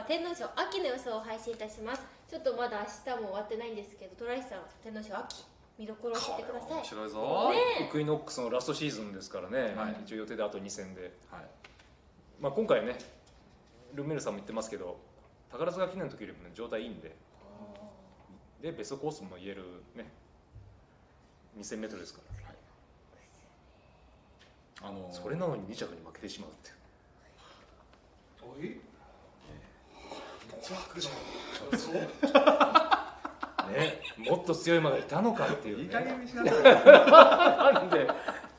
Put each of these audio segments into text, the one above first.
は天皇賞秋の予想を配信いたします。ちょっとまだ明日も終わってないんですけどトライさん天皇賞秋見どころを教えてください。面白いぞ、ねイクイノックスのラストシーズンですからね、はい。一応予定であと2戦で、はい。まあ、今回ねルメールさんも言ってますけど宝塚記念の時よりも、ね、状態いいんで。でベストコースも言えるね 2000m ですから、あのーそれなのに2着に負けてしまうってお ねもっと強い馬がいたのかっていう、ね、いい加減にしなさい なんで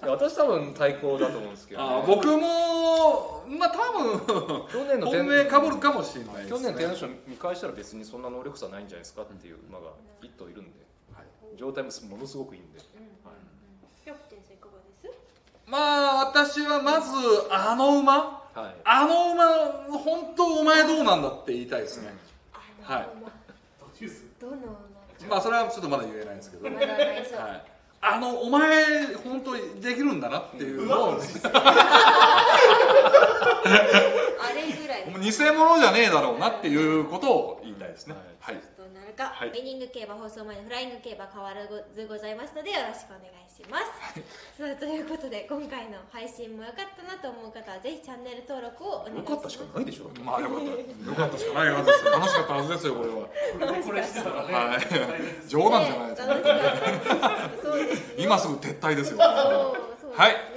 私多分対抗だと思うんですけど、あー僕もまあ多分去年の本命かぶるかもしれないです、ね、去年の天皇賞見返したら別にそんな能力差ないんじゃないですかっていう馬が一頭いるんで、はい。状態もものすごくいいんで、キャプテンさんいかがです。まあ私はまずあの馬はい。あの馬本当お前どうなんだって言いたいですね、あのはい。どのまあそれはちょっとまだ言えないですけど、馬まはい、あのお前本当にできるんだなっていうのを、ぐらいもう偽物じゃねえだろうなっていうことを言いたいですね。はい、どうなるか、はい。ウィニング競馬放送前のフライング競馬変わらずございますのでよろしくお願いします、さあということで今回の配信も良かったなと思う方はぜひチャンネル登録をお願いします。よかったしかないでしょまあよかったよかったしかないはずです。よ楽しかったはずですよこれは。これこれしてたらねはい。冗談じゃないですかそうですよ。今すぐ撤退ですよ。はい